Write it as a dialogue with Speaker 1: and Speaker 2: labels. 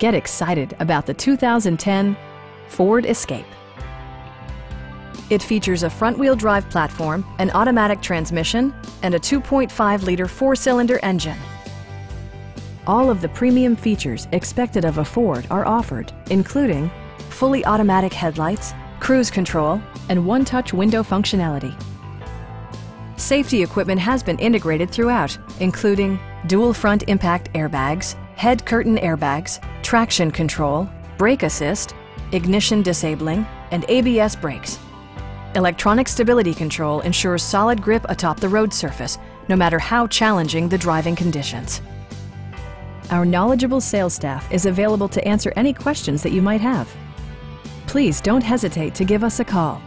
Speaker 1: Get excited about the 2010 Ford Escape. It features a front-wheel drive platform, an automatic transmission, and a 2.5-liter four-cylinder engine. All of the premium features expected of a Ford are offered, including fully automatic headlights, cruise control, and one-touch window functionality. Safety equipment has been integrated throughout, including dual front impact airbags, head curtain airbags, traction control, brake assist, ignition disabling, and ABS brakes. Electronic stability control ensures solid grip atop the road surface, no matter how challenging the driving conditions. Our knowledgeable sales staff is available to answer any questions that you might have. Please don't hesitate to give us a call.